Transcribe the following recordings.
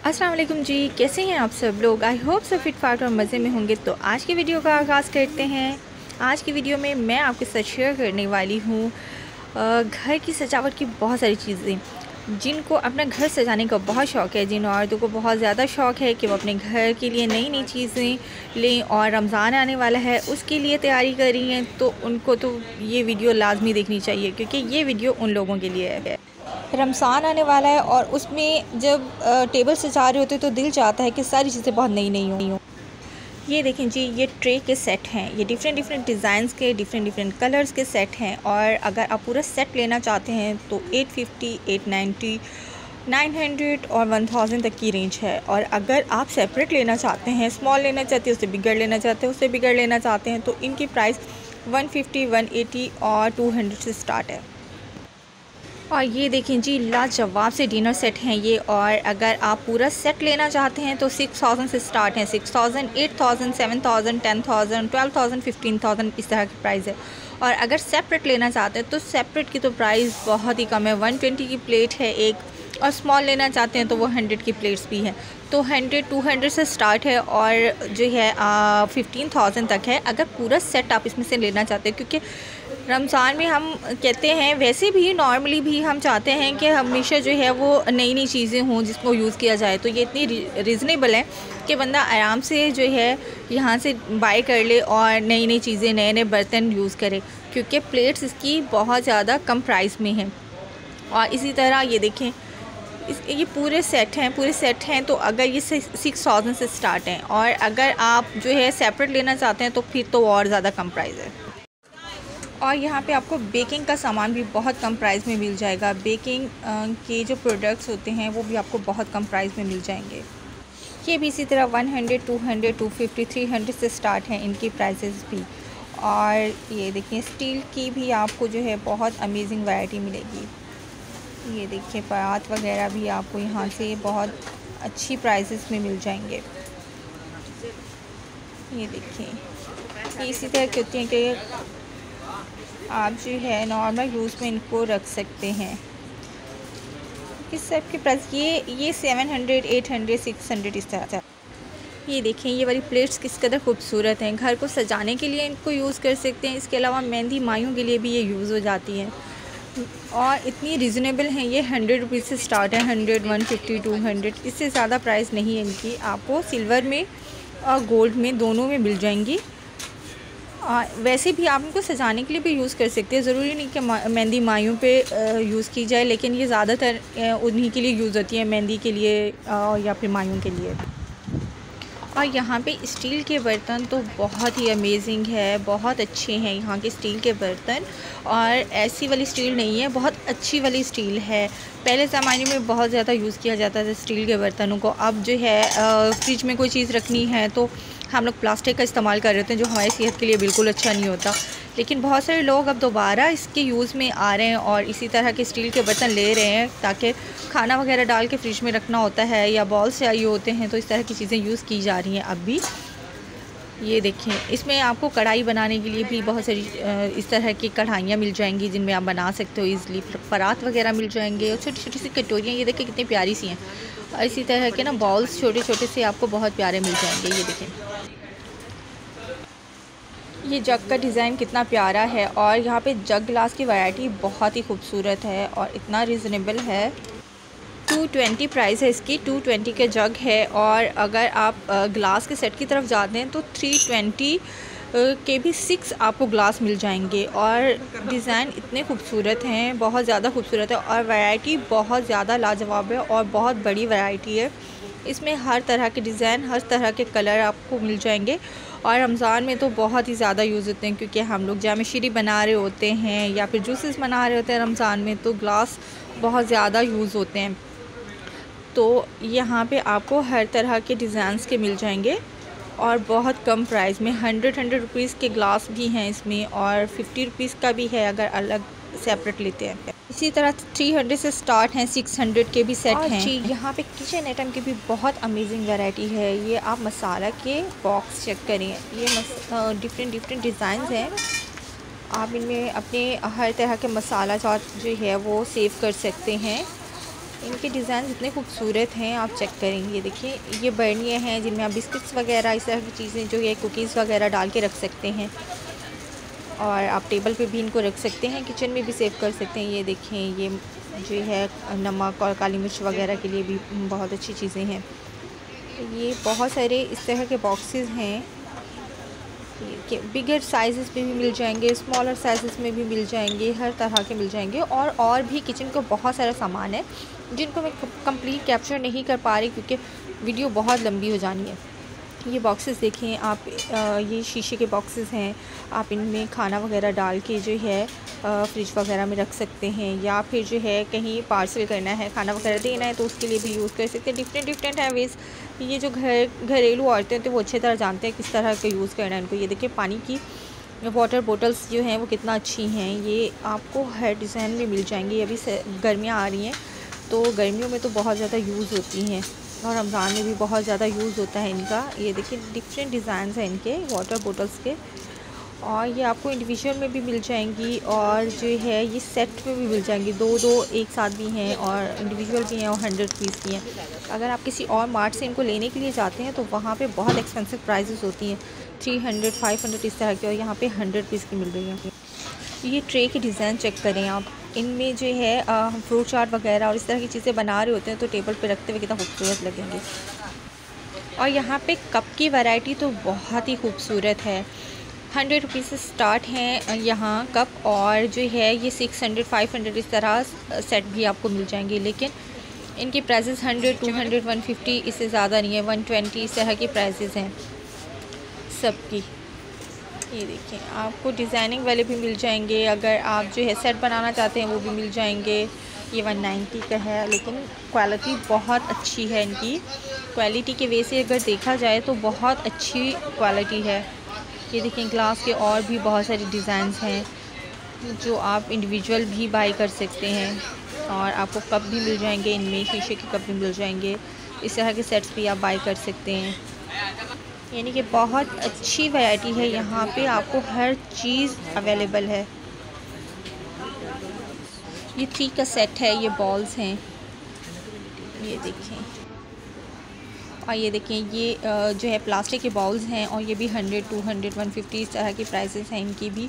अस्सलाम वालेकुम जी, कैसे हैं आप सब लोग? आई होप सब फिट फाट और मज़े में होंगे। तो आज की वीडियो का आगाज़ करते हैं। आज की वीडियो में मैं आपके साथ शेयर करने वाली हूँ घर की सजावट की बहुत सारी चीज़ें। जिनको अपना घर सजाने का बहुत शौक़ है, जिन औरतों को बहुत ज़्यादा शौक़ है कि वो अपने घर के लिए नई नई चीज़ें लें और रमज़ान आने वाला है, उसके लिए तैयारी कर रही हैं तो उनको तो ये वीडियो लाजमी देखनी चाहिए, क्योंकि ये वीडियो उन लोगों के लिए है। रमज़ान आने वाला है और उसमें जब टेबल से जा रहे होते तो दिल चाहता है कि सारी चीज़ें बहुत नई नई हुई हों। ये देखें जी ये ट्रे के सेट हैं। ये डिफरेंट डिफरेंट डिज़ाइंस के डिफरेंट डिफरेंट कलर्स के सेट हैं और अगर आप पूरा सेट लेना चाहते हैं तो 850, 890, 900 और 1000 तक की रेंज है। और अगर आप सेपरेट लेना चाहते हैं स्मॉल लेना चाहते हैं उससे बिगड़ लेना चाहते हैं उससे बिगड़ लेना चाहते हैं तो इनकी प्राइस 150, 180 और 200 से स्टार्ट है। और ये देखें जी, लाजवाब से डिनर सेट हैं ये और अगर आप पूरा सेट लेना चाहते हैं तो सिक्स थाउज़ेंड से स्टार्ट हैं। Six thousand, eight thousand, seven thousand, ten thousand, twelve thousand, fifteen thousand इस तरह की प्राइस है। और अगर सेपरेट लेना चाहते हैं तो सेपरेट की तो प्राइस बहुत ही कम है। वन ट्वेंटी की प्लेट है एक और स्मॉल लेना चाहते हैं तो वो हंड्रेड की प्लेट्स भी हैं। तो हंड्रेड, टू हंड्रेड से स्टार्ट है और जो है फिफ्टीन थाउज़ेंड तक है। अगर पूरा सेट आप इसमें से लेना चाहते हैं क्योंकि रमज़ान में हम कहते हैं, वैसे भी नॉर्मली भी हम चाहते हैं कि हमेशा जो है वो नई नई चीज़ें हों जिसको यूज़ किया जाए। तो ये इतनी रिजनेबल है कि बंदा आराम से जो है यहाँ से बाय कर ले और नई नई चीज़ें नए नए बर्तन यूज़ करे, क्योंकि प्लेट्स इसकी बहुत ज़्यादा कम प्राइस में हैं। और इसी तरह ये देखें, इस, ये पूरे सेट हैं, पूरे सेट हैं तो अगर ये सिक्स थाउज़ेंड से स्टार्ट हैं और अगर आप जो है सेपरेट लेना चाहते हैं तो फिर तो और ज़्यादा कम प्राइस है। और यहाँ पे आपको बेकिंग का सामान भी बहुत कम प्राइस में मिल जाएगा। बेकिंग के जो प्रोडक्ट्स होते हैं वो भी आपको बहुत कम प्राइस में मिल जाएँगे। ये भी इसी तरह 100, 200, 250, 300 से स्टार्ट हैं इनकी प्राइसेस भी। और ये देखिए स्टील की भी आपको जो है बहुत अमेजिंग वैरायटी मिलेगी। ये देखिए परात वगैरह भी आपको यहाँ से बहुत अच्छी प्राइसेस में मिल जाएँगे। ये देखिए इसी तरह की होती हैं कि आप जो है नॉर्मल यूज़ में इनको रख सकते हैं। इस सब के प्राइस ये ये seven hundred eight hundred six hundred इस तरह से ये देखें, ये वाली प्लेट्स किस कदर खूबसूरत हैं। घर को सजाने के लिए इनको यूज़ कर सकते हैं। इसके अलावा मेहंदी माइयों के लिए भी ये यूज़ हो जाती है। और इतनी रिजनेबल हैं। ये हंड्रेड रुपीज़ से स्टार्ट है। Hundred one fifty two hundred इससे ज़्यादा प्राइस नहीं है इनकी। आपको सिल्वर में और गोल्ड में दोनों में मिल जाएँगी। वैसे भी आप इनको सजाने के लिए भी यूज़ कर सकते हैं। ज़रूरी नहीं कि मेहंदी मायों पे यूज़ की जाए, लेकिन ये ज़्यादातर उन्हीं के लिए यूज़ होती है, मेहंदी के लिए या फिर मायों के लिए। और यहाँ पे स्टील के बर्तन तो बहुत ही अमेजिंग है, बहुत अच्छे हैं यहाँ के स्टील के बर्तन। और ऐसी वाली स्टील नहीं है, बहुत अच्छी वाली स्टील है। पहले ज़माने में बहुत ज़्यादा यूज़ किया जाता था स्टील के बर्तनों को। अब जो है फ्रिज में कोई चीज़ रखनी है तो हम लोग प्लास्टिक का इस्तेमाल कर रहे हैं, जो हमारी सेहत के लिए बिल्कुल अच्छा नहीं होता। लेकिन बहुत सारे लोग अब दोबारा इसके यूज़ में आ रहे हैं और इसी तरह के स्टील के बर्तन ले रहे हैं, ताकि खाना वगैरह डाल के फ्रिज में रखना होता है या बॉल्स चाहिए होते हैं तो इस तरह की चीज़ें यूज़ की जा रही हैं अब भी। ये देखें, इसमें आपको कढ़ाई बनाने के लिए भी बहुत सारी इस तरह की कढ़ाइयाँ मिल जाएँगी, जिनमें आप बना सकते हो ईज़िली परात वगैरह मिल जाएँगे और छोटी छोटी सी कटोरियाँ, ये देखें कितनी प्यारी सी हैं। और इसी तरह के ना बॉल्स छोटे छोटे से आपको बहुत प्यारे मिल जाएँगे, ये देखें। ये जग का डिज़ाइन कितना प्यारा है और यहाँ पे जग ग्लास की वैरायटी बहुत ही खूबसूरत है और इतना रिजनेबल है। टू ट्वेंटी प्राइस है इसकी, टू ट्वेंटी के जग है और अगर आप ग्लास के सेट की तरफ़ जाते हैं तो थ्री ट्वेंटी के भी सिक्स आपको ग्लास मिल जाएँगे और डिज़ाइन इतने खूबसूरत हैं, बहुत ज़्यादा खूबसूरत है और वैरायटी बहुत ज़्यादा लाजवाब है और बहुत बड़ी वैरायटी है। इसमें हर तरह के डिज़ाइन, हर तरह के कलर आपको मिल जाएँगे और रमज़ान में तो बहुत ही ज़्यादा यूज़ होते हैं क्योंकि हम लोग जाम शीरी बना रहे होते हैं या फिर जूसेस बना रहे होते हैं रमज़ान में तो ग्लास बहुत ज़्यादा यूज़ होते हैं। तो यहाँ पे आपको हर तरह के डिज़ाइंस के मिल जाएँगे और बहुत कम प्राइस में, हंड्रेड हंड्रेड रुपीज़ के ग्लास भी हैं इसमें और फिफ्टी रुपीज़ का भी है अगर अलग सेपरेट लेते हैं। इसी तरह 300 से स्टार्ट हैं 600 के भी सेट हैं। जी यहाँ पे किचन आइटम की भी बहुत अमेजिंग वैरायटी है। ये आप मसाला के बॉक्स चेक करें। ये डिफरेंट डिफरेंट डिज़ाइन हैं। आप इनमें अपने हर तरह के मसाला चाट जो है वो सेव कर सकते हैं। इनके डिज़ाइन इतने खूबसूरत हैं आप चेक करेंगे। देखिए ये बर्नियाँ हैं जिनमें आप बिस्किट्स वगैरह इस तरह की चीज़ें जो है कुकीज़ वगैरह डाल के रख सकते हैं। और आप टेबल पे भी इनको रख सकते हैं, किचन में भी सेव कर सकते हैं। ये देखें, ये जो है, नमक और काली मिर्च वगैरह के लिए भी बहुत अच्छी चीज़ें हैं। ये बहुत सारे इस तरह के बॉक्सेस हैं। बिगर साइज़ में भी मिल जाएँगे स्मॉलर साइज़ में भी मिल जाएँगे, हर तरह के मिल जाएँगे। और और भी किचन का बहुत सारा सामान है, जिनको मैं कंप्लीट कैप्चर नहीं कर पा रही क्योंकि वीडियो बहुत लंबी हो जानी है। ये बॉक्सेस देखें, आप ये शीशे के बॉक्सेस हैं, आप इनमें खाना वगैरह डाल के जो है फ्रिज वगैरह में रख सकते हैं, या फिर जो है कहीं पार्सल करना है, खाना वगैरह देना है तो उसके लिए भी यूज़ कर सकते हैं। डिफरेंट डिफरेंट है वेज ये जो घर, घरेलू औरतें हैं तो वो अच्छी तरह जानते हैं किस तरह का यूज़ करना है इनको। ये देखिए, पानी की वाटर बोटल्स जो हैं, वो कितना अच्छी हैं। ये आपको हर डिज़ाइन में मिल जाएँगी। अभी गर्मियाँ आ रही हैं तो गर्मियों में तो बहुत ज़्यादा यूज़ होती हैं। और रमज़ान में भी बहुत ज़्यादा यूज़ होता है इनका। ये देखिए डिफरेंट डिज़ाइन हैं इनके वाटर बोटल्स के। और ये आपको इंडिविजुअल में भी मिल जाएँगी और जो है, ये सेट में भी मिल जाएँगी। दो दो एक साथ भी हैं और इंडिविजुअल भी हैं और हंड्रेड पीस भी हैं। अगर आप किसी और मार्ट से इनको लेने के लिए जाते हैं तो वहाँ पे बहुत एक्सपेंसिव प्राइजेस होती हैं। थ्री हंड्रेड फाइव हंड्रेड इस तरह की, और यहाँ पे हंड्रेड पीस की मिल रही है। ये ट्रे के डिज़ाइन चेक करें आप। इनमें जो है हम फ्रूट चाट वगैरह और इस तरह की चीज़ें बना रहे होते हैं तो टेबल पे रखते हुए कितना खूबसूरत लगेंगे। और यहाँ पे कप की वैरायटी तो बहुत ही खूबसूरत है। हंड्रेड रुपीज़ से स्टार्ट हैं यहाँ कप और जो है, ये सिक्स हंड्रेड फाइव हंड्रेड इस तरह सेट भी आपको मिल जाएँगे। लेकिन इनकी prices hundred two hundred one fifty इससे ज़्यादा नहीं है। वन ट्वेंटी इस तरह की प्राइजेज़ हैं सबकी। ये देखिए आपको डिज़ाइनिंग वाले भी मिल जाएँगे, अगर आप जो है सेट बनाना चाहते हैं वो भी मिल जाएँगे। ये 190 का है, लेकिन क्वालिटी बहुत अच्छी है इनकी। क्वालिटी के वे से अगर देखा जाए तो बहुत अच्छी क्वालिटी है। ये देखें ग्लास के और भी बहुत सारे डिज़ाइंस हैं, जो आप इंडिविजुअल भी बाई कर सकते हैं। और आपको कप भी मिल जाएँगे, इनमें शीशे के कप भी मिल जाएँगे। इस तरह के सेट्स भी आप बाई कर सकते हैं। यानी कि बहुत अच्छी वैरायटी है यहाँ पे। आपको हर चीज़ अवेलेबल है। ये थ्री का सेट है, ये बॉल्स हैं। ये देखें। और ये देखें, ये जो है प्लास्टिक के बॉल्स हैं और ये भी hundred two hundred one fifty इस तरह की प्राइसेस हैं इनकी भी।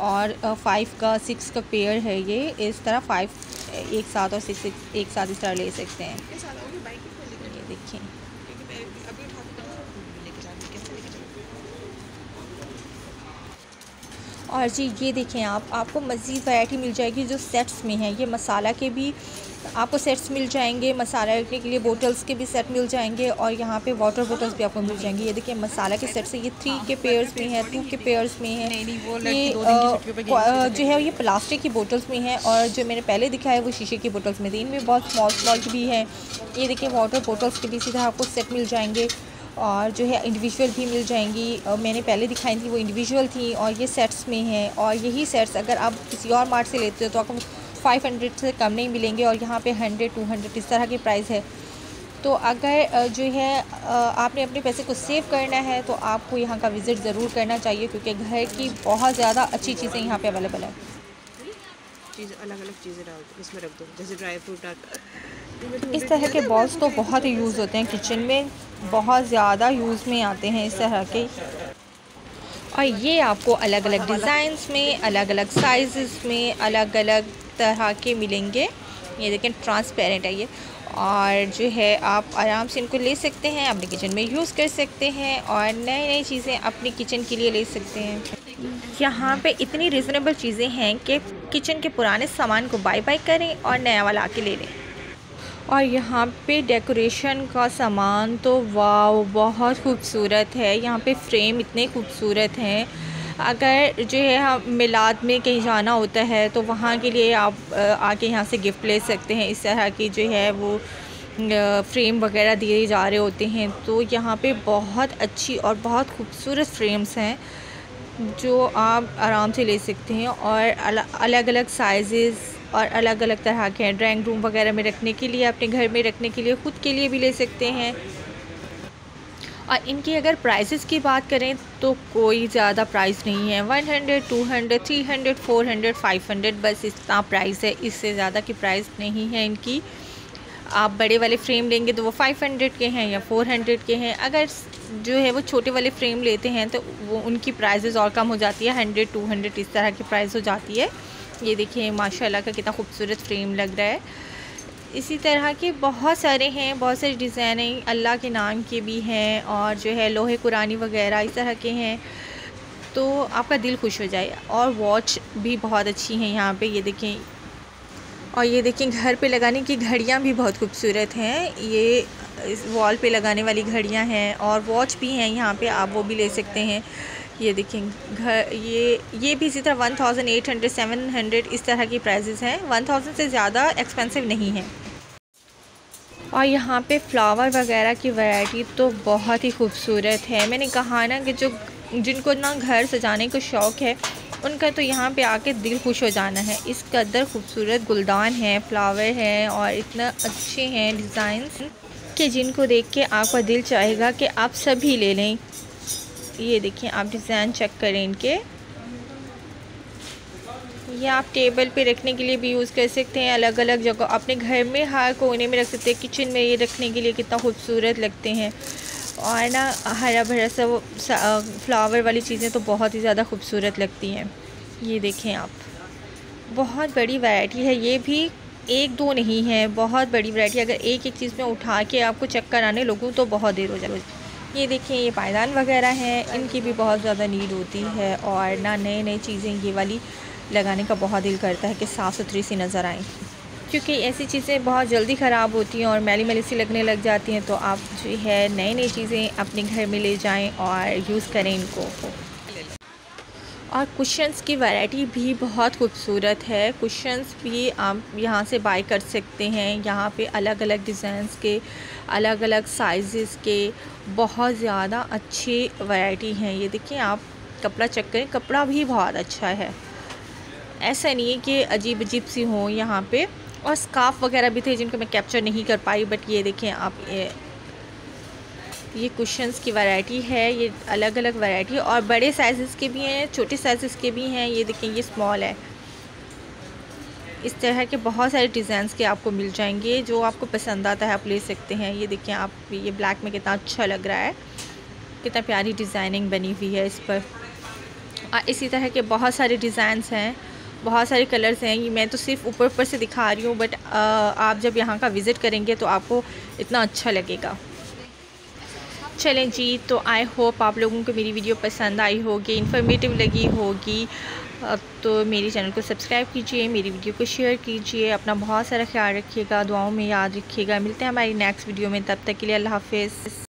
और फाइव का सिक्स का पेयर है ये। इस तरह फाइव एक साथ और सिक्स एक साथ इस तरह ले सकते हैं। ये देखें। और जी, ये देखें आप, आपको मज़ीद वैरायटी मिल जाएगी जो सेट्स में है। ये मसाला के भी आपको सेट्स मिल जाएँगे मसाला रखने के लिए बोटल्स के भी सेट मिल जाएँगे और यहाँ पे वाटर बोटल्स भी आपको मिल जाएँगे। ये देखिए मसाला के सेट्स ये थ्री के पेयर्स में है टू के पेयर्स में है। ये जो है ये प्लास्टिक की बोटल्स में है और जो मैंने पहले दिखाया वो शीशे की बोटल्स में थी इनमें बहुत स्मॉल स्मॉल भी है। ये देखिए वाटर बोटल्स के भी सीधा आपको सेट मिल जाएँगे और जो है इंडिविजुअल भी मिल जाएँगी। मैंने पहले दिखाई थी वो इंडिविजुअल थी और ये सेट्स में हैं और यही सेट्स अगर आप किसी और मार्ट से लेते हो तो आपको फाइव हंड्रेड से कम नहीं मिलेंगे और यहाँ पे हंड्रेड टू हंड्रेड इस तरह की प्राइस है। तो अगर जो है आपने अपने पैसे को सेव करना है तो आपको यहाँ का विज़िट ज़रूर करना चाहिए क्योंकि घर की बहुत ज़्यादा अच्छी चीज़ें यहाँ पे अवेलेबल है। चीज़ अलग अलग चीज़ें डाल इसमें रख दो जैसे ड्राई फ्रूट इस तरह के बॉल्स तो बहुत ही यूज़ होते हैं किचन में बहुत ज़्यादा यूज़ में आते हैं इस तरह के। और ये आपको अलग अलग डिज़ाइंस में अलग अलग साइज़ में अलग अलग तरह के मिलेंगे। ये देखें ट्रांसपेरेंट है ये। और जो है, आप आराम से इनको ले सकते हैं, अपने किचन में यूज़ कर सकते हैं और नई नई चीज़ें अपने किचन के लिए ले सकते हैं। यहाँ पे इतनी रिजनेबल चीज़ें हैं कि किचन के पुराने सामान को बाय बाय करें और नया वाला आके ले लें। और यहाँ पे डेकोरेशन का सामान तो वाह बहुत खूबसूरत है। यहाँ पे फ्रेम इतने खूबसूरत हैं। अगर जो है हम मिलाद में कहीं जाना होता है तो वहाँ के लिए आप आके यहाँ से गिफ्ट ले सकते हैं। इस तरह की जो है वो फ्रेम वगैरह दिए जा रहे होते हैं। तो यहाँ पे बहुत अच्छी और बहुत खूबसूरत फ्रेम्स हैं, जो आप आराम से ले सकते हैं। और अलग अलग साइज़ और अलग अलग तरह के हैं। ड्राइंग रूम वगैरह में रखने के लिए, अपने घर में रखने के लिए, ख़ुद के लिए भी ले सकते हैं। और इनकी अगर प्राइसेस की बात करें तो कोई ज़्यादा प्राइस नहीं है। One hundred two hundred three hundred four hundred five hundred बस इतना प्राइस है। इससे ज़्यादा की प्राइस नहीं है इनकी। आप बड़े वाले फ्रेम लेंगे तो वो 500 के हैं या 400 के हैं। अगर जो है वो छोटे वाले फ्रेम लेते हैं तो वो उनकी प्राइजेज़ और कम हो जाती है। हंड्रेड टू हंड्रेड इस तरह की प्राइस हो जाती है। ये देखिए, माशाल्लाह का कितना खूबसूरत फ्रेम लग रहा है। इसी तरह के बहुत सारे हैं, बहुत सारे डिज़ाइन हैं, अल्लाह के नाम के भी हैं और जो है लोहे कुरानी वगैरह इस तरह के हैं। तो आपका दिल खुश हो जाए और वॉच भी बहुत अच्छी हैं यहाँ पे, ये देखें। और ये देखें, घर पे लगाने की घड़ियाँ भी बहुत खूबसूरत हैं। ये वॉल पे लगाने वाली घड़ियाँ हैं और वॉच भी हैं यहाँ पे, आप वो भी ले सकते हैं। ये देखें, घर, ये ये भी इसी तरह one thousand eight hundred seven hundred इस तरह की प्राइजेज़ हैं। वन थाउज़ेंड से ज़्यादा एक्सपेंसिव नहीं है। और यहाँ पे फ्लावर वगैरह की वैरायटी तो बहुत ही खूबसूरत है। मैंने कहा ना कि जो, जिनको ना घर सजाने का शौक़ है, उनका तो यहाँ पे आके दिल खुश हो जाना है। इस कदर खूबसूरत गुलदान है फ्लावर हैं और इतना अच्छे हैं डिज़ाइंस कि जिनको देख के आपका दिल चाहेगा कि आप सभी ले लें। ये देखिए, आप डिज़ाइन चेक करें इनके। ये आप टेबल पे रखने के लिए भी यूज़ कर सकते हैं अलग अलग जगह। अपने घर में हर कोने में रख सकते हैं किचन में ये रखने के लिए कितना खूबसूरत लगते हैं। और ना हरा भरा सा वो फ्लावर वाली चीज़ें तो बहुत ही ज़्यादा खूबसूरत लगती हैं। ये देखें आप। बहुत बड़ी वैरायटी है। ये भी एक दो नहीं है, बहुत बड़ी वैरायटी अगर एक एक चीज़ में उठा के आपको चक्कर आने लगूँ तो बहुत देर हो जाए ये देखिए ये पायदान वगैरह हैं, इनकी भी बहुत ज़्यादा नीड होती है और ना नए नए चीज़ें ये वाली लगाने का बहुत दिल करता है कि साफ़ सुथरी सी नज़र आएँ। क्योंकि ऐसी चीज़ें बहुत जल्दी ख़राब होती हैं और मैली मैली सी लगने लग जाती हैं तो आप जो है नई नई चीज़ें अपने घर में ले जाएँ और यूज़ करें इनको। और कुशन्स की वैरायटी भी बहुत खूबसूरत है। कुशन्स भी आप यहाँ से बाय कर सकते हैं। यहाँ पे अलग अलग डिज़ाइंस के अलग अलग साइज़ के बहुत ज़्यादा अच्छी वैरायटी हैं। ये देखिए आप कपड़ा चेक करें, कपड़ा भी बहुत अच्छा है। ऐसा नहीं है कि अजीब अजीब सी हों यहाँ पे। और स्काफ वगैरह भी थे जिनको मैं कैप्चर नहीं कर पाई बट ये देखें आप, ये ये कुशन्स की वैरायटी है, ये अलग अलग वैरायटी और बड़े साइज़ के भी हैं, छोटे साइज़ के भी हैं, ये देखें, ये स्मॉल है। इस तरह के बहुत सारे डिज़ाइंस के आपको मिल जाएँगे, जो आपको पसंद आता है, आप ले सकते हैं। ये देखें, आप, ये ब्लैक में कितना अच्छा लग रहा है। कितना प्यारी डिज़ाइनिंग बनी हुई है इस पर। और इसी तरह के बहुत सारे डिज़ाइंस हैं, बहुत सारे कलर्स हैं। ये मैं तो सिर्फ़ ऊपर ऊपर से दिखा रही हूँ बट आप जब यहाँ का विज़िट करेंगे तो आपको इतना अच्छा लगेगा। चलें जी तो आई होप आप लोगों को मेरी वीडियो पसंद आई होगी इन्फॉर्मेटिव लगी होगी। तो मेरे चैनल को सब्सक्राइब कीजिए, मेरी वीडियो को शेयर कीजिए, अपना बहुत सारा ख्याल रखिएगा, दुआओं में याद रखिएगा। मिलते हैं हमारी नेक्स्ट वीडियो में, तब तक के लिए अल्लाह हाफिज़।